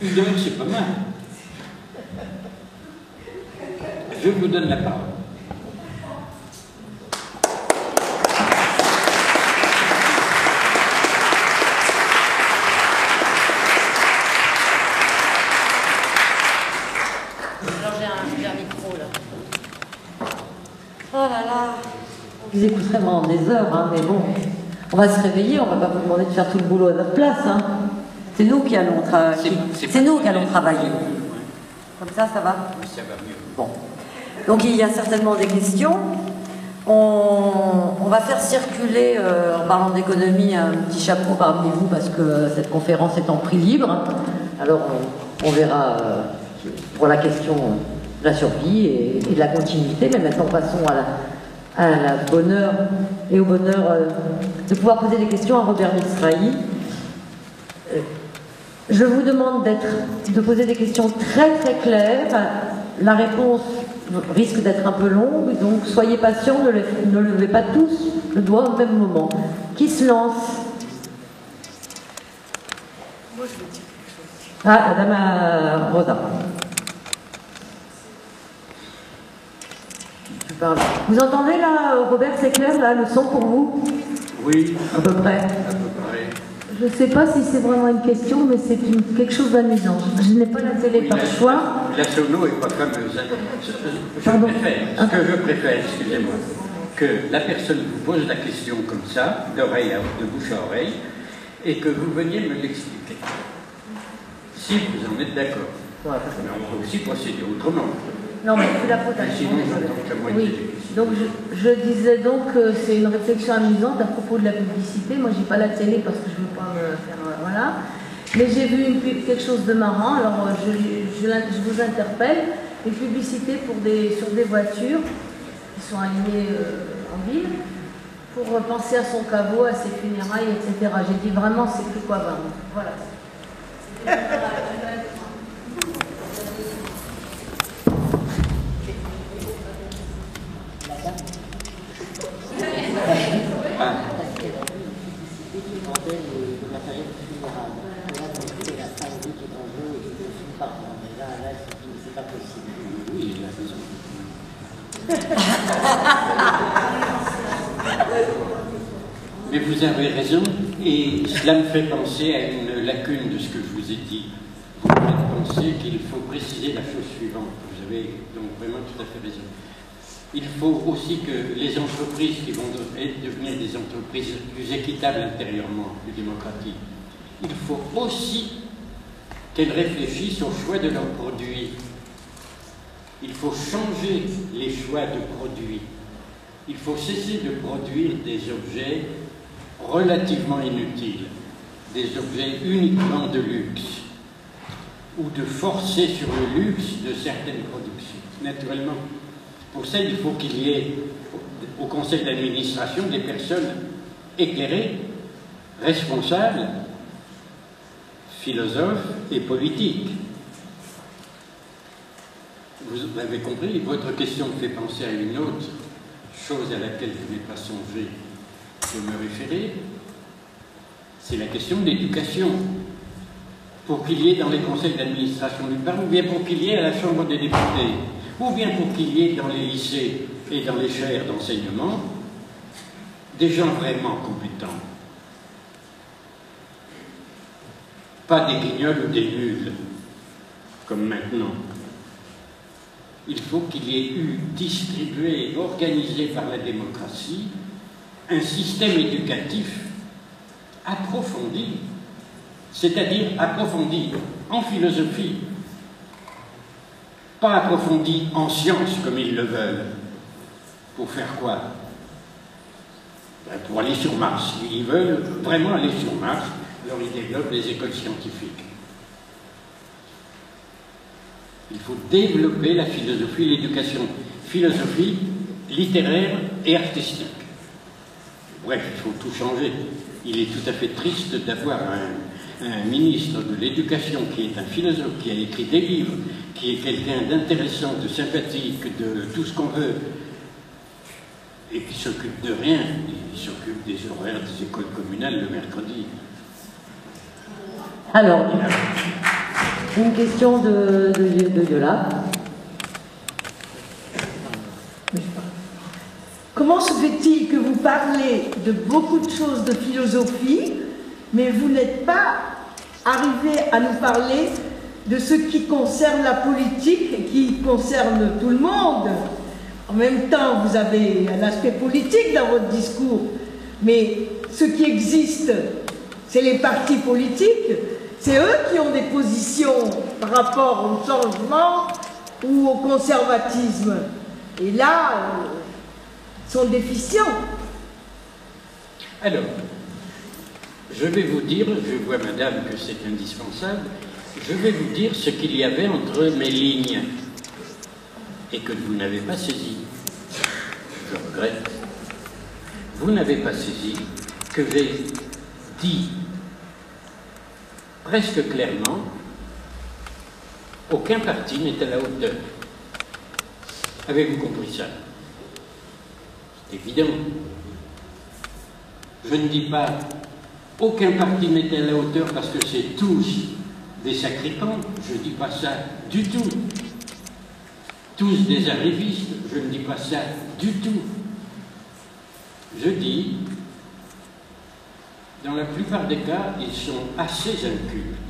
Une heure, c'est pas mal. Je vous donne la parole. Alors j'ai un, micro là. Oh là là. Vous écouterez pendant des heures, hein, mais bon, on va se réveiller, on va pas vous demander de faire tout le boulot à notre place. Hein. C'est nous qui allons, C'est- nous qui travailler. Comme ça, ça va Ça va mieux. Bon. Donc il y a certainement des questions. On, on va faire circuler, euh, en parlant d'économie, un petit chapeau parmi vous parce que cette conférence est en prix libre. Alors on, on verra euh, pour la question de la survie et, et de la continuité. Mais maintenant passons à la, à la bonheur et au bonheur euh, de pouvoir poser des questions à Robert Misrahi. Je vous demande d'être, de poser des questions très très claires. La réponse risque d'être un peu longue, donc soyez patients, ne, le- ne levez pas tous le doigt au même moment. Qui se lance? Moi je veux dire quelque chose. Ah, Madame euh, Rosa. Vous entendez là, Robert, c'est clair là, le son pour vous? Oui, À peu près. à peu près. Je ne sais pas si c'est vraiment une question, mais c'est quelque chose d'amusant. Je n'ai pas la télé Oui, par la- choix. La sono est pas fameuse. Je Pardon. préfère, ce que je préfère, excusez-moi, que la personne vous pose la question comme ça, d'oreille à de bouche à oreille, et que vous veniez me l'expliquer. Si vous en êtes d'accord. Mais on peut aussi procéder autrement. Non, mais c'est la faute à Sinon, j'entends que Oui. Donc je, je disais donc que c'est une réflexion amusante à propos de la publicité. Moi, j'ai pas la télé parce que je veux pas faire euh, voilà. Mais j'ai vu une quelque chose de marrant. Alors euh, je, je, je vous interpelle. Une publicité pour des sur des voitures qui sont alignées euh, en ville pour penser à son caveau, à ses funérailles, etc. J'ai dit vraiment, c'est plus quoi vendre. Voilà. Ah, oui, il a raison. Mais vous avez raison, et cela me fait penser à une lacune de ce que je vous ai dit. Vous me faites penser qu'il faut préciser la chose suivante. Vous avez donc vraiment tout à fait raison. Il faut aussi que les entreprises qui vont de- devenir des entreprises plus équitables intérieurement, plus démocratiques, il faut aussi qu'elles réfléchissent au choix de leurs produits. Il faut changer les choix de produits. Il faut cesser de produire des objets relativement inutiles, des objets uniquement de luxe, ou de forcer sur le luxe de certaines productions. Naturellement, pour ça, il faut qu'il y ait au conseil d'administration des personnes éclairées, responsables, philosophes et politiques. Vous avez compris, votre question me fait penser à une autre chose à laquelle je n'ai pas songé de me référer, c'est la question de l'éducation. Pour qu'il y ait dans les conseils d'administration du Parlement, ou bien pour qu'il y ait à la Chambre des députés, ou bien pour qu'il y ait dans les lycées et dans les chaires d'enseignement, des gens vraiment compétents. Pas des guignols ou des nuls, comme maintenant. Il faut qu'il y ait eu distribué, organisé par la démocratie, un système éducatif approfondi, c'est-à-dire approfondi en philosophie, pas approfondi en sciences comme ils le veulent. Pour faire quoi? Ben, Pour aller sur Mars. Ils veulent vraiment aller sur Mars, alors ils développent des écoles scientifiques. Il faut développer la philosophie, l'éducation philosophique, littéraire et artistique. Bref, il faut tout changer. Il est tout à fait triste d'avoir un, ministre de l'Éducation qui est un philosophe, qui a écrit des livres, qui est quelqu'un d'intéressant, de sympathique, de tout ce qu'on veut, et qui s'occupe de rien. Il s'occupe des horaires des écoles communales le mercredi. Alors, Une question de, de, de Yola. Comment se fait-il que vous parlez de beaucoup de choses de philosophie, mais vous n'êtes pas arrivé à nous parler de ce qui concerne la politique et qui concerne tout le monde? En même temps, vous avez un aspect politique dans votre discours, mais ce qui existe, c'est les partis politiques, c'est eux qui ont des positions par rapport au changement ou au conservatisme. Et là, sont déficients. Alors, je vais vous dire, je vois madame que c'est indispensable, je vais vous dire ce qu'il y avait entre mes lignes et que vous n'avez pas saisi. Je regrette. Vous n'avez pas saisi que j'ai dit presque clairement aucun parti n'est à la hauteur. Avez-vous compris ça? Évident. Je ne dis pas aucun parti n'est à la hauteur parce que c'est tous des sacripants, je ne dis pas ça du tout. Tous des arrivistes, je ne dis pas ça du tout. Je dis, dans la plupart des cas, ils sont assez incultes.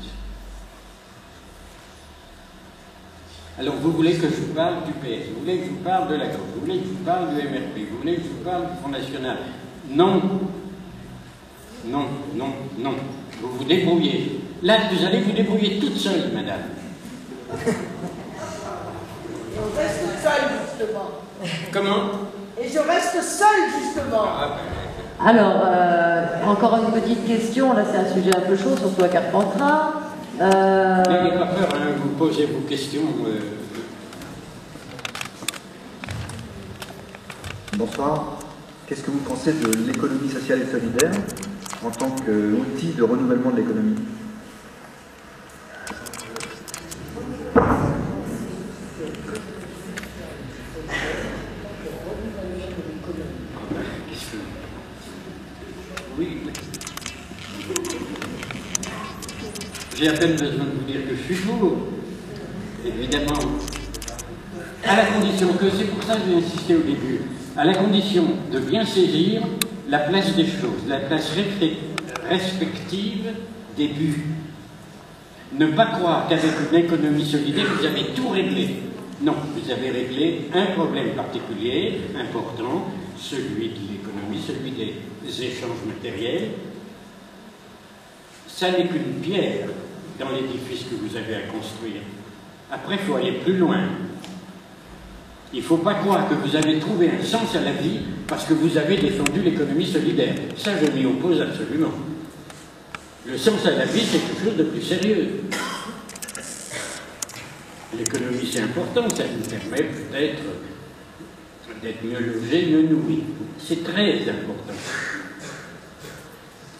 Alors vous voulez que je vous parle du PS, vous voulez que je vous parle de la gauche, vous voulez que je vous parle du MRP, vous voulez que je vous parle du Front National. Non. Non, non, non. Vous vous débrouillez. Là, vous allez vous débrouiller toute seule, madame. Et on reste seul, justement. Comment? Et je reste seul, justement. Ah, ben, Alors, euh, encore une petite question, là c'est un sujet un peu chaud, surtout à Carpentras. Euh, N'ayez pas peur, hein, vous posez vos questions. euh, Bonsoir. Qu'est-ce que vous pensez de l'économie sociale et solidaire en tant qu'outil de renouvellement de l'économie qu'est-ce que- Oui. J'ai à peine besoin de vous dire que je suis pour. Évidemment. À la condition que, c'est pour ça que j'ai insisté au début, à la condition de bien saisir la place des choses, la place respective des buts. Ne pas croire qu'avec une économie solidaire, vous avez tout réglé. Non, vous avez réglé un problème particulier, important, celui de l'économie, celui des échanges matériels. Ça n'est qu'une pierre dans l'édifice que vous avez à construire. Après, il faut aller plus loin. Il ne faut pas croire que vous avez trouvé un sens à la vie parce que vous avez défendu l'économie solidaire. Ça, je m'y oppose absolument. Le sens à la vie, c'est quelque chose de plus sérieux. L'économie, c'est important, ça nous permet peut-être d'être mieux logés, mieux nourris. C'est très important.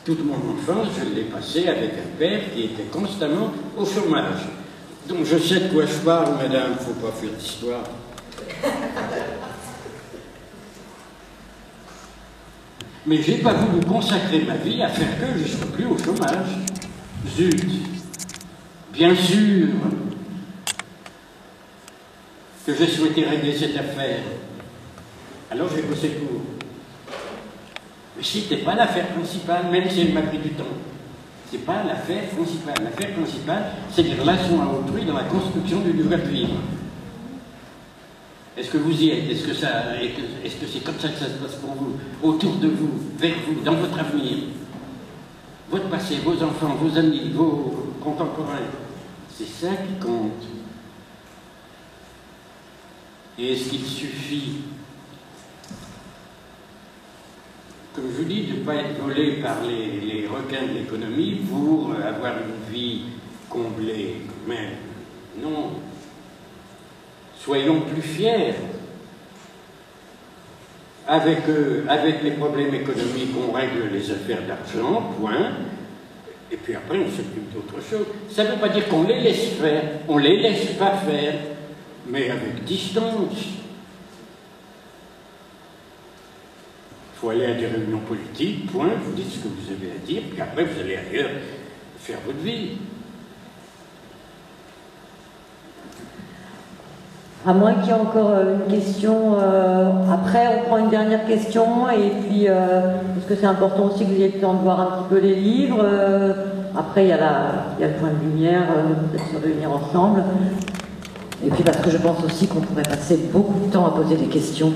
Toute mon enfance, je l'ai passé avec un père qui était constamment au chômage. Donc je sais de quoi je parle, madame, faut pas faire d'histoire. Mais j'ai pas voulu consacrer ma vie à faire que je sois plus au chômage. Zut Bien sûr que je souhaitais régler cette affaire. Alors j'ai bossé pour. Mais ce n'était pas l'affaire principale, même si elle m'a pris du temps. Ce n'est pas l'affaire principale. L'affaire principale, c'est les relations à autrui dans la construction du devoir de vivre. Est-ce que vous y êtes? Est-ce que que c'est comme ça que ça se passe pour vous Autour de vous, vers vous, dans votre avenir? Votre passé, vos enfants, vos amis, vos contemporains. C'est ça qui compte. Et est-ce qu'il suffit, comme je vous dis, de ne pas être volé par les, requins de l'économie pour avoir une vie comblée Mais non, soyons plus fiers. Avec, euh, avec les problèmes économiques, on règle les affaires d'argent, point. Et puis après, on s'occupe d'autre chose. Ça ne veut pas dire qu'on les laisse faire, on ne les laisse pas faire, mais avec distance. Il faut aller à des réunions politiques, point, vous dites ce que vous avez à dire, puis après vous allez ailleurs faire votre vie. À moins qu'il y ait encore euh, une question. euh, après, on prend une dernière question. Et puis, euh, parce que c'est important aussi que vous ayez le temps de voir un petit peu les livres. après, il y, a la, le point de lumière, peut-être se réunir ensemble. Et puis, parce que je pense aussi qu'on pourrait passer beaucoup de temps à poser des questions.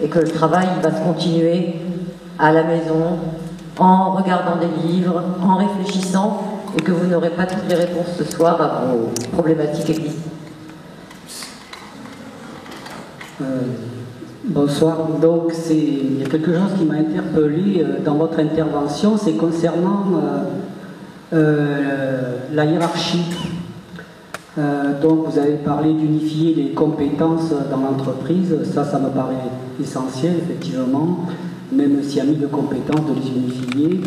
Et que le travail va se continuer à la maison, en regardant des livres, en réfléchissant. Et que vous n'aurez pas toutes les réponses ce soir à vos problématiques existantes. Euh, bonsoir. Donc, il y a quelque chose qui m'a interpellé euh, dans votre intervention, c'est concernant euh, la hiérarchie. Euh, donc, vous avez parlé d'unifier les compétences dans l'entreprise. Ça, ça me paraît essentiel, effectivement. Même s'il y a mis de compétences, de les unifier,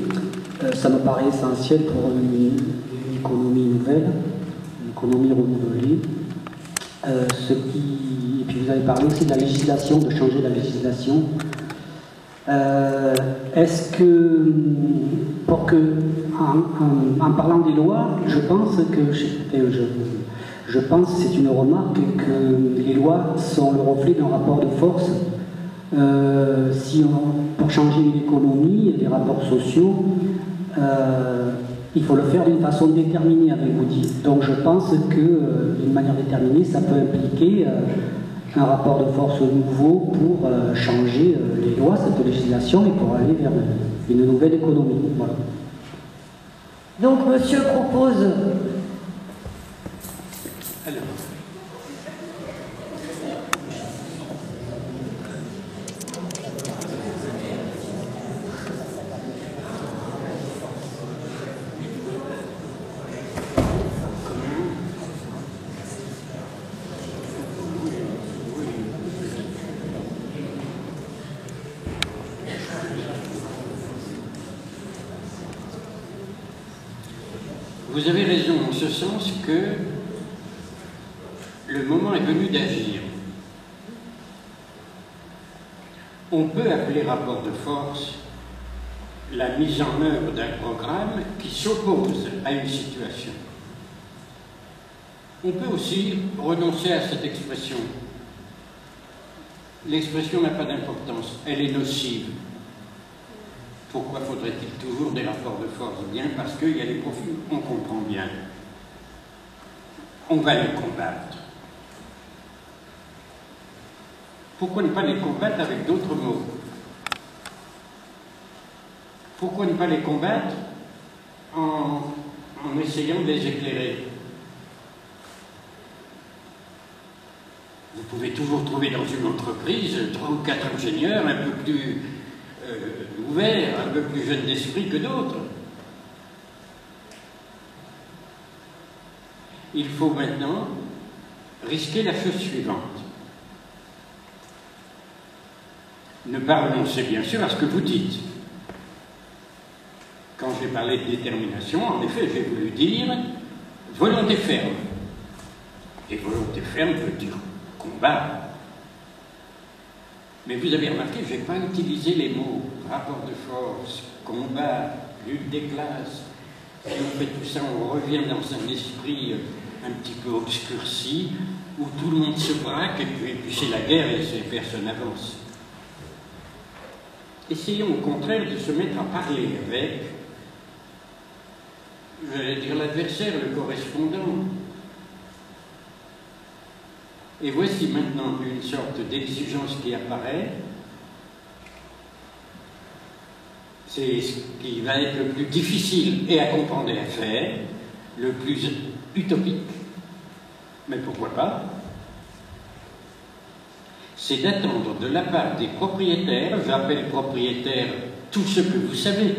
euh, ça me paraît essentiel pour une, économie nouvelle, une économie renouvelée. Euh, et puis vous avez parlé aussi de la législation, de changer la législation. Euh, Est-ce que, pour que, en, parlant des lois, je pense que, je, je, je pense, c'est une remarque, que les lois sont le reflet d'un rapport de force. Euh, si pour changer l'économie, les rapports sociaux, euh, il faut le faire d'une façon déterminée, avez-vous dit. Donc je pense que d'une manière déterminée, ça peut impliquer un rapport de force nouveau pour euh, changer euh, les lois, cette législation, et pour aller vers une nouvelle économie. Voilà. Donc, monsieur propose Alors, Vous avez raison en ce sens que le moment est venu d'agir. On peut appeler rapport de force la mise en œuvre d'un programme qui s'oppose à une situation. On peut aussi renoncer à cette expression. L'expression n'a pas d'importance, elle est nocive. Pourquoi faudrait-il toujours des rapports de force Bien parce qu'il y a les profils, on comprend bien. On va les combattre. Pourquoi ne pas les combattre avec d'autres mots Pourquoi ne pas les combattre en, essayant de les éclairer Vous pouvez toujours trouver dans une entreprise trois ou quatre ingénieurs un peu plus un peu plus jeunes d'esprit que d'autres. Il faut maintenant risquer la chose suivante. Ne pas renoncer bien sûr à ce que vous dites. Quand j'ai parlé de détermination, en effet, j'ai voulu dire volonté ferme. Et volonté ferme veut dire combat. Mais vous avez remarqué, je n'ai pas utilisé les mots rapport de force, combat, lutte des classes. Si on fait tout ça, on revient dans un esprit euh, un petit peu obscurci, où tout le monde se braque, et puis, c'est la guerre et personne n'avance. Essayons au contraire de se mettre à parler avec, dire l'adversaire, le correspondant. Et voici maintenant une sorte d'exigence qui apparaît. C'est ce qui va être le plus difficile et à comprendre et à faire, le plus utopique, mais pourquoi pas? C'est d'attendre de la part des propriétaires, j'appelle propriétaires tout ce que vous savez,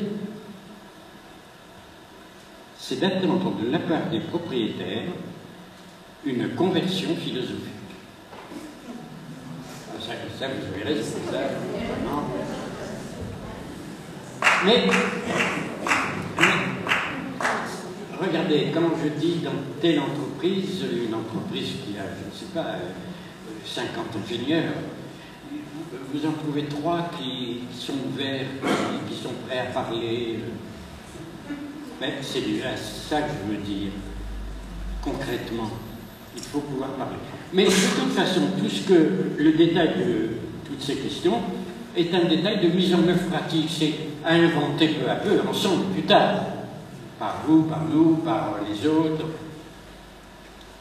c'est d'attendre de la part des propriétaires une conversion philosophique. Ça, raison, ça. Mais, regardez, quand je dis dans telle entreprise, une entreprise qui a, je ne sais pas, euh, 50 ingénieurs, vous- en trouvez trois qui sont ouverts, qui, sont prêts à parler. euh, Mais c'est déjà ça que je veux dire, concrètement. Il faut pouvoir parler. Mais de toute façon, tout ce que le détail de toutes ces questions est un détail de mise en œuvre pratique. C'est à inventer peu à peu, ensemble, plus tard, par vous, par nous, par les autres.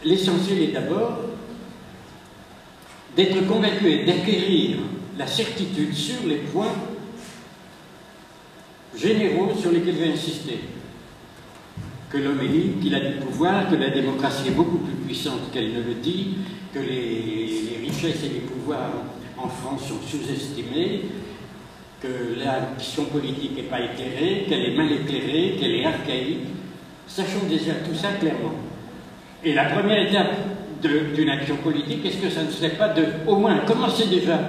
L'essentiel est d'abord d'être convaincu et d'acquérir la certitude sur les points généraux sur lesquels j'ai insisté. Que l'homme est libre, qu'il a du pouvoir, que la démocratie est beaucoup plus puissante qu'elle ne le dit, que les, richesses et les pouvoirs en France sont sous-estimés, que la question politique n'est pas éclairée, qu'elle est mal éclairée, qu'elle est archaïque. Sachons déjà tout ça clairement. Et la première étape d'une action politique, est-ce que ça ne serait pas de, au moins, commencer déjà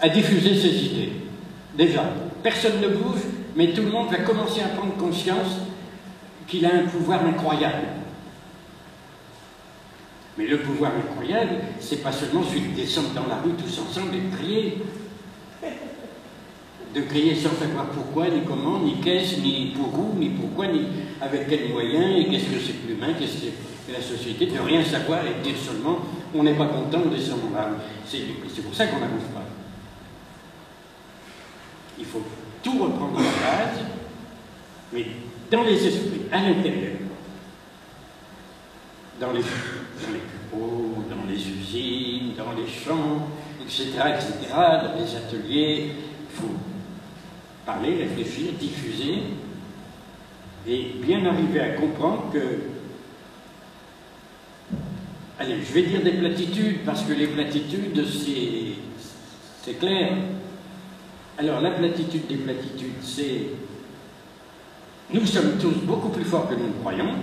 à diffuser ses idées? Déjà, personne ne bouge, mais tout le monde va commencer à prendre conscience qu'il a un pouvoir incroyable. Mais le pouvoir incroyable, c'est pas seulement celui de descendre dans la rue tous ensemble et de crier. De crier sans savoir pourquoi, ni comment, ni qu'est-ce, ni pour où, ni pourquoi, ni avec quels moyens, et qu'est-ce que c'est que l'humain, qu'est-ce que c'est la société, de rien savoir et de dire seulement on n'est pas content, on descend dans la rue. C'est pour ça qu'on n'avance pas. Il faut tout reprendre mais dans les esprits, à l'intérieur. Dans les, dans dans les usines, dans les champs, etc., etc., dans les ateliers. Il faut parler, réfléchir, diffuser, et bien arriver à comprendre que Allez, je vais dire des platitudes, parce que les platitudes, c'est clair. Alors, la platitude des platitudes, c'est nous sommes tous beaucoup plus forts que nous ne croyons.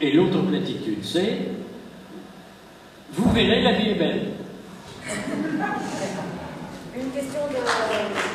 Et l'autre platitude, c'est vous verrez, la vie est belle. Une question de.